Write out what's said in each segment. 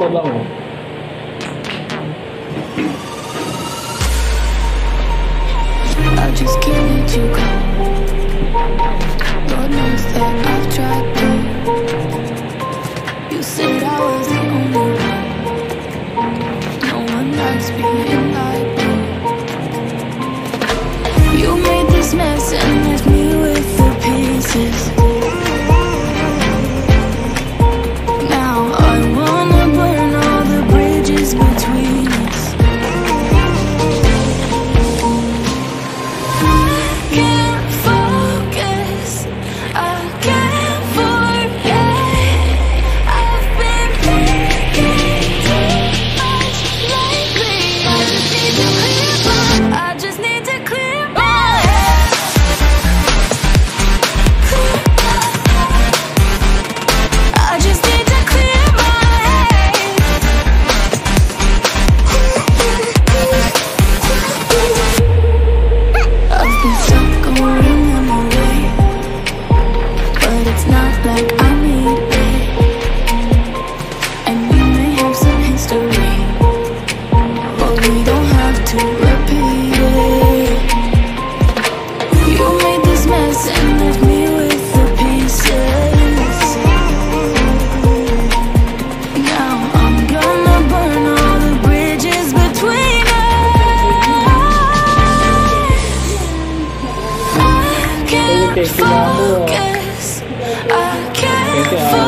I just can't let you go. Just to repeat it. You made this mess and left me with the pieces. Now I'm gonna burn all the bridges between us. I can't focus. I can't forget.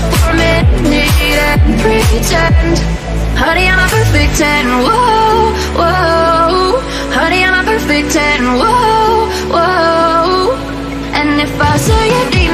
for a minute and pretend. Honey, I'm a perfect 10. Whoa, whoa. Honey, I'm a perfect 10. Whoa, whoa. And if I say it enough,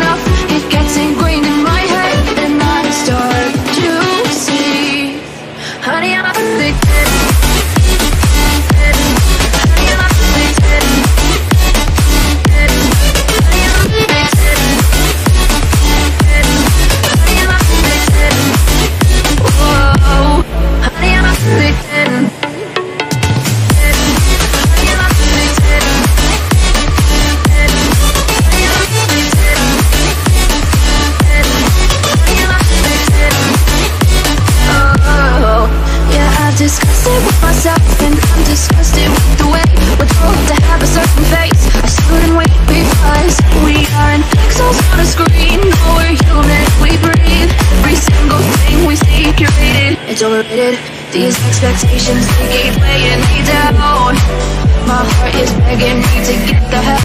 These expectations, they keep weighing me down. My heart is begging me to get the hell.